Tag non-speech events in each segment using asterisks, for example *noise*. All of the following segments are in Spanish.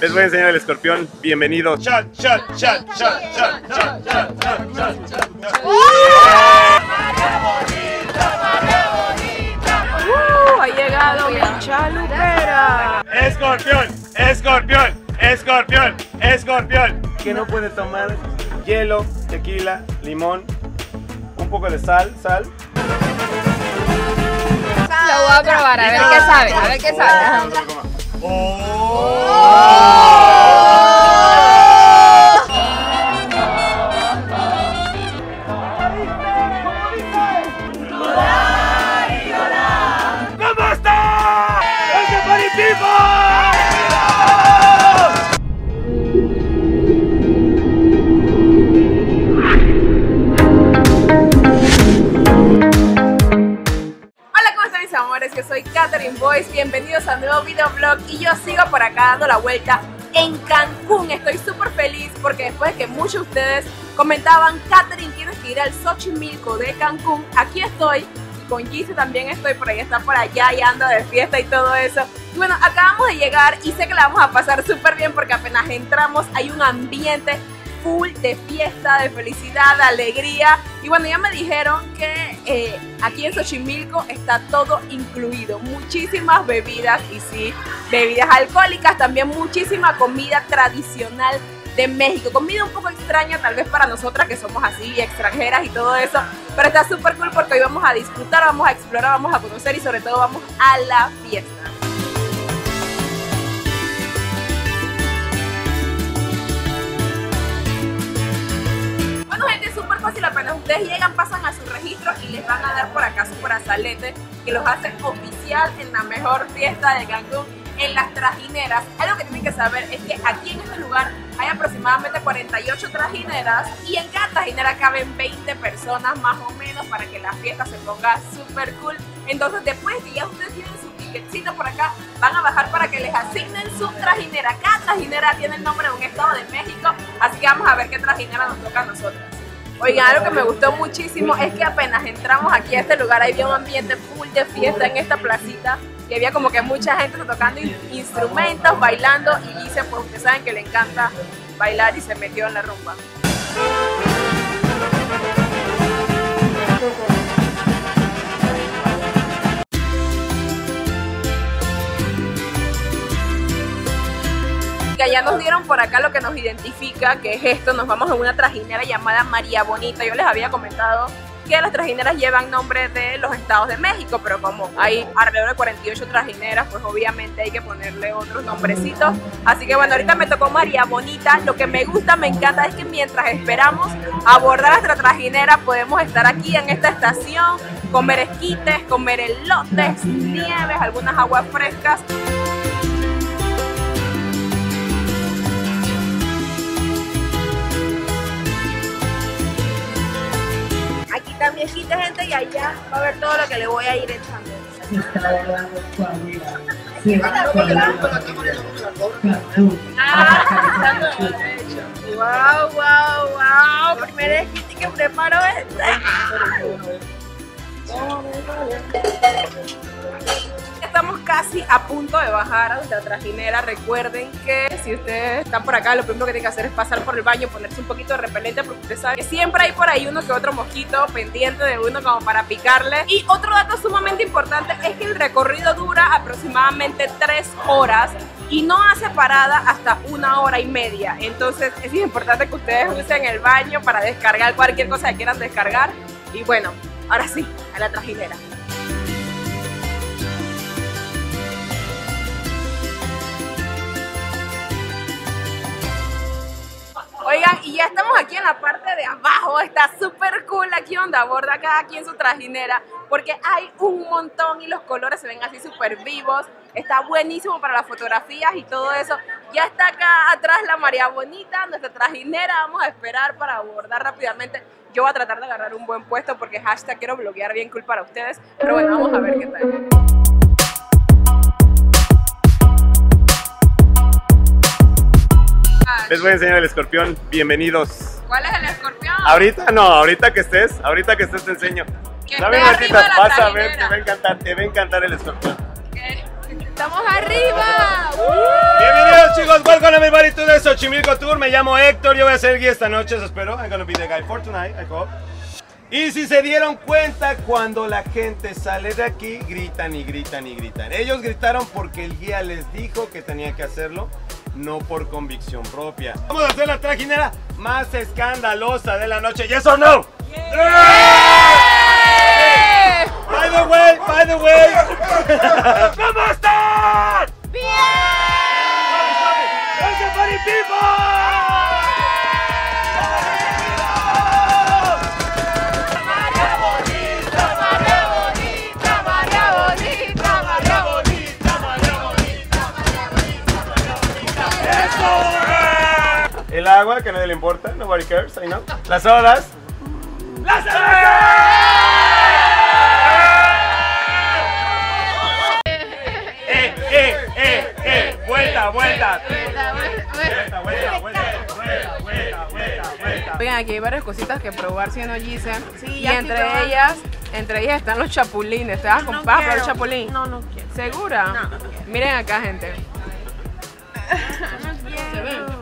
Les voy a enseñar el escorpión. Bienvenidos. Chat, chat, chat, chat, chat, chat, chat, chat, chat, chat. Uh, ha llegado mi chalupera. Escorpión, escorpión, escorpión, escorpión. Que no puede tomar hielo, tequila, limón, un poco de sal, sal. Lo voy a probar, a ver qué sabe, a ver qué sabe. Oh! Bienvenidos a un nuevo videoblog y yo sigo por acá dando la vuelta en Cancún. Estoy súper feliz porque después de que muchos de ustedes comentaban, Katherine, tienes que ir al Xochimilco de Cancún, aquí estoy. y Con Gise también estoy por ahí, está por allá y anda de fiesta y todo eso. Y bueno, acabamos de llegar y sé que la vamos a pasar súper bien porque apenas entramos hay un ambiente full de fiesta, de felicidad, de alegría. Y bueno, ya me dijeron que eh, aquí en Xochimilco está todo incluido. Muchísimas bebidas y sí, bebidas alcohólicas, también muchísima comida tradicional de México. Comida un poco extraña tal vez para nosotras que somos así extranjeras y todo eso. Pero está súper cool porque hoy vamos a disfrutar, vamos a explorar, vamos a conocer y sobre todo vamos a la fiesta. Súper fácil. Apenas ustedes llegan, pasan a su registro y les van a dar por acá su brazalete que los hace oficial en la mejor fiesta de Cancún, en las trajineras. Algo que tienen que saber es que aquí en este lugar hay aproximadamente 48 trajineras y en cada trajinera caben 20 personas más o menos para que la fiesta se ponga súper cool. Entonces, después que ya ustedes tienen su ticketcito por acá, van a bajar para que les asignen su trajinera. Cada trajinera tiene el nombre de un estado de México, así que vamos a ver qué trajinera nos toca a nosotras. Oigan, algo que me gustó muchísimo es que apenas entramos aquí a este lugar, había un ambiente full de fiesta en esta placita. Y había como que mucha gente tocando in- instrumentos, bailando. Y dice, pues ustedes saben que le encanta bailar y se metió en la rumba. Que ya nos dieron por acá lo que nos identifica, que es esto, nos vamos a una trajinera llamada María Bonita. Yo les había comentado que las trajineras llevan nombre de los estados de México, pero como hay alrededor de 48 trajineras, pues obviamente hay que ponerle otros nombrecitos. Así que bueno, ahorita me tocó María Bonita. Lo que me gusta, me encanta es que mientras esperamos abordar nuestra trajinera, podemos estar aquí en esta estación, comer esquites, comer elotes, nieves, algunas aguas frescas. Y allá va a ver todo lo que le voy a ir echando. Wow, wow, wow. Primer esquite que preparo este. Estamos casi a punto de bajar a nuestra trajinera. Recuerden que si ustedes están por acá, lo primero que tienen que hacer es pasar por el baño, ponerse un poquito de repelente, porque ustedes saben que siempre hay por ahí uno que otro mosquito pendiente de uno como para picarle. Y otro dato sumamente importante es que el recorrido dura aproximadamente 3 horas y no hace parada hasta una hora y media. Entonces es importante que ustedes usen el baño para descargar cualquier cosa que quieran descargar. Y bueno, ahora sí, a la trajinera. Oigan, y ya estamos aquí en la parte de abajo, está súper cool aquí donde aborda cada quien su trajinera, porque hay un montón y los colores se ven así súper vivos, está buenísimo para las fotografías y todo eso. Ya está acá atrás la María Bonita, nuestra trajinera, vamos a esperar para abordar rápidamente. Yo voy a tratar de agarrar un buen puesto porque hashtag quiero bloguear bien cool para ustedes, pero bueno, vamos a ver qué tal. Les voy a enseñar el escorpión. Bienvenidos. ¿Cuál es el escorpión? Ahorita no, ahorita que estés, ahorita que estés te enseño. Que Dame arriba la vas a ver, te va a encantar, te va a encantar el escorpión. Estamos arriba. *laughs* Bienvenidos chicos, welcome. everybody to the Xochimilco Tour. Me llamo Héctor, yo voy a ser guía esta noche, eso espero. I'm gonna be the guy for tonight, I hope. Y si se dieron cuenta, cuando la gente sale de aquí, gritan y gritan y gritan. Ellos gritaron porque el guía les dijo que tenían que hacerlo, no por convicción propia. Vamos a hacer la trajinera más escandalosa de la noche. ¿Yes or no? El agua, que a nadie le importa, nobody cares, I know. Las sodas. ¡Las ¡Eh, eh, eh, eh! ¡Vuelta, vuelta! Vuelta, vuelta, vuelta, vuelta, vuelta, vuelta, vuelta. Oigan, aquí hay varias cositas que probar si no Gise. Sí, y entre ellas, entre ellas están los chapulines. ¿Te vas a No comprar quiero. el chapulín? No, no quiero. ¿Segura? No. Miren acá, gente. *laughs* ¿Se ven?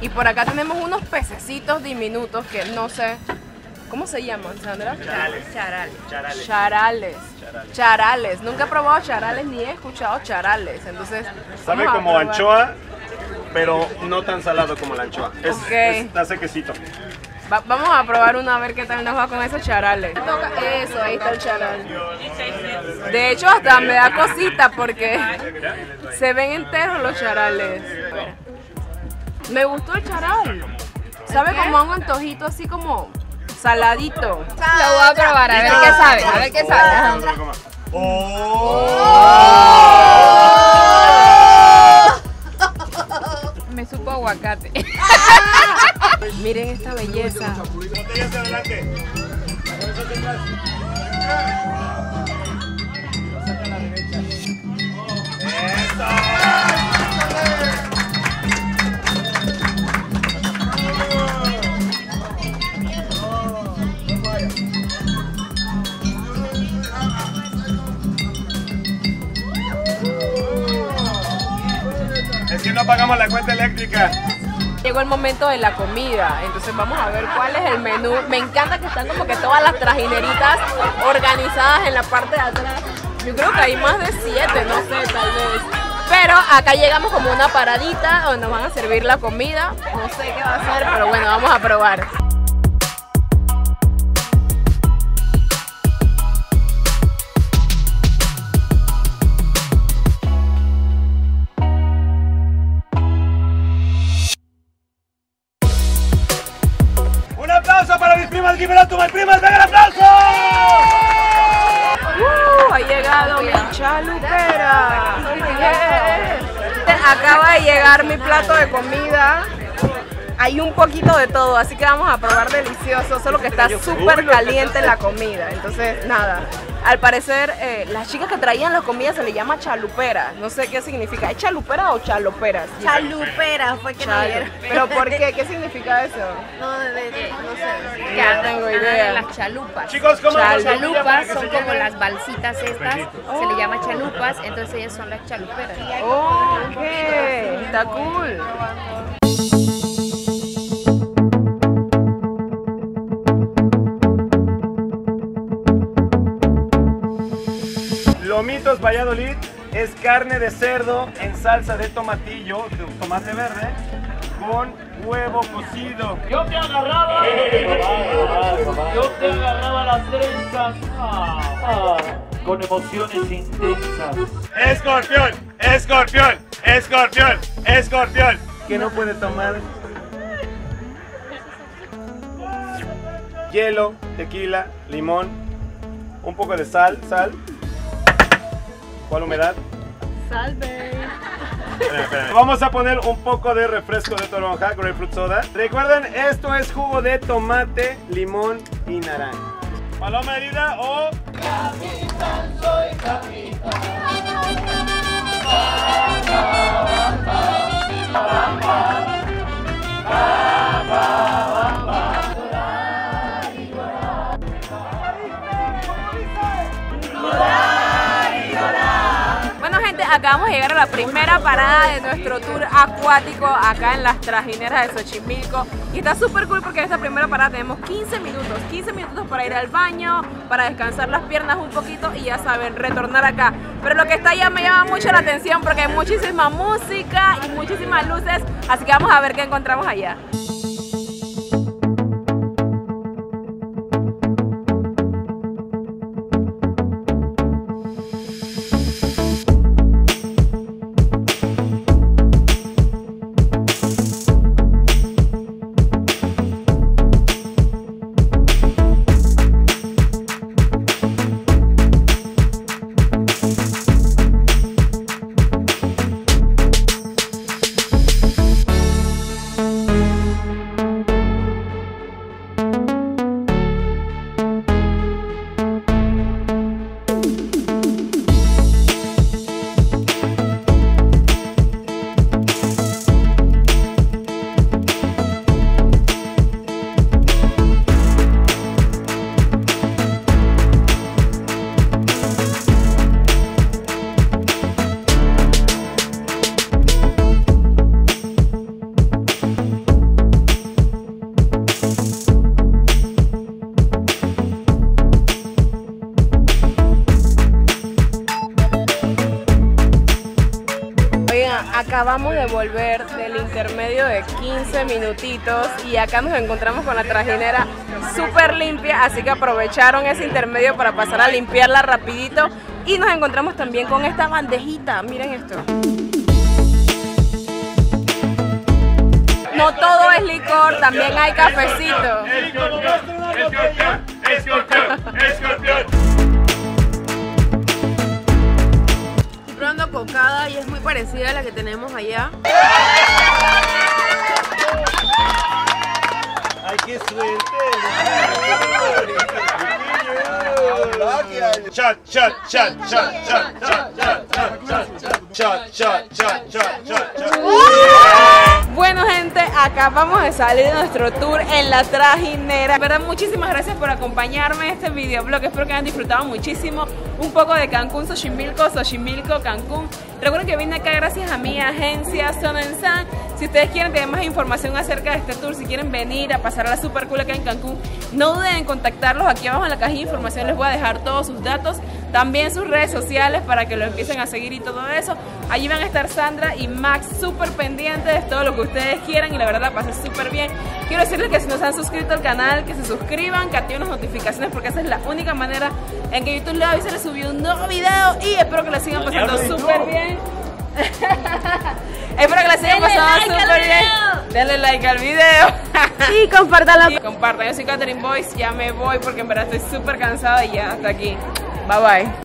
Y por acá tenemos unos pececitos diminutos que no sé. ¿Cómo se llaman, Sandra? Charales. Charal. Charales. Charales. Charales. Charales. Nunca he probado charales ni he escuchado charales. Entonces. Sabe como anchoa, pero no tan salado como la anchoa. Es, Ok. es- está sequecito. Va- vamos a probar uno a ver qué tal nos va con esos charales. Eso, ahí está el charal. De hecho, hasta me da cosita porque se ven enteros los charales. Me gustó el charal. Sabe como a un antojito así como saladito. Lo voy a probar, a ver qué sabe, a ver qué sabe. Ajá. Me supo aguacate. Miren esta belleza. Es que no pagamos la cuenta eléctrica. Llegó el momento de la comida, entonces vamos a ver cuál es el menú. Me encanta que están como que todas las trajineritas organizadas en la parte de atrás. Yo creo que hay más de siete, no sé, tal vez. Pero acá llegamos como una paradita donde nos van a servir la comida. No sé qué va a ser, pero bueno, vamos a probar. Para mis primas, my venga el aplauso. ¡Uh! Ha llegado mi chalupera. Yeah. Acaba de llegar mi plato de comida. Hay un poquito de todo, así que vamos a probar delicioso, solo que está súper caliente la comida. Entonces, nada. Al parecer, eh, las chicas que traían la comida se le llama chalupera. No sé qué significa. ¿Es chalupera o chaloperas? Chalupera fue que no dieron. ¿Pero por qué? ¿Qué significa eso? No, de, de- no sé. Ya tengo idea. Las chalupas. Chicos, ¿cómo chalupas son como las balsitas estas, se le llama chalupas, entonces ellas son las chaluperas. Oh, ok, está cool. Valladolid es carne de cerdo en salsa de tomatillo, de tomate verde, con huevo cocido. Yo te agarraba, *laughs* yo te agarraba las trenzas ah, ah, con emociones intensas. Escorpión, escorpión, escorpión, escorpión. Que no puede tomar hielo, tequila, limón, un poco de sal, sal. ¿Cuál humedad? Salve. Espérame, espérame. Vamos a poner un poco de refresco de toronja, grapefruit soda. Recuerden, esto es jugo de tomate, limón y naranja. Paloma herida o... acabamos de llegar a la primera parada de nuestro tour acuático acá en las trajineras de Xochimilco. Y está súper cool porque en esta primera parada tenemos 15 minutos, 15 minutos para ir al baño, para descansar las piernas un poquito y ya saben, retornar acá. Pero lo que está allá me llama mucho la atención porque hay muchísima música y muchísimas luces, así que vamos a ver qué encontramos allá. De volver del intermedio de 15 minutitos y acá nos encontramos con la trajinera súper limpia, así que aprovecharon ese intermedio para pasar a limpiarla rapidito y nos encontramos también con esta bandejita, miren esto. No todo es licor, también hay cafecito. Y es muy parecida a la que tenemos allá. Ay, qué suerte. Shot, shot, shot, shot, shot, shot, shot, shot, shot, shot, shot, shot, shot, shot. Bueno gente, acabamos de salir de nuestro tour en la trajinera. Verdad, muchísimas gracias por acompañarme en este videoblog. Espero que hayan disfrutado muchísimo un poco de Cancún, Xochimilco, Xochimilco, Cancún. Recuerden que vine acá gracias a mi agencia Son San. Si ustedes quieren tener más información acerca de este tour, si quieren venir a pasar a la super cool acá en Cancún, no duden en contactarlos. Aquí abajo en la cajilla de información les voy a dejar todos sus datos, también sus redes sociales para que lo empiecen a seguir y todo eso. Allí van a estar Sandra y Max súper pendientes de todo lo que ustedes quieran y la verdad la pasé súper bien. Quiero decirles que si no se han suscrito al canal, que se suscriban, que activen las notificaciones porque esa es la única manera en que YouTube les avise les subió un nuevo video y espero que la sigan pasando súper bien. *laughs* espero que la sigan pasando súper bien. Denle like al video. *laughs* Y compártalo. Y compartan. Yo soy Catherine Boyce, ya me voy porque en verdad estoy súper cansada y ya hasta aquí. Bye bye.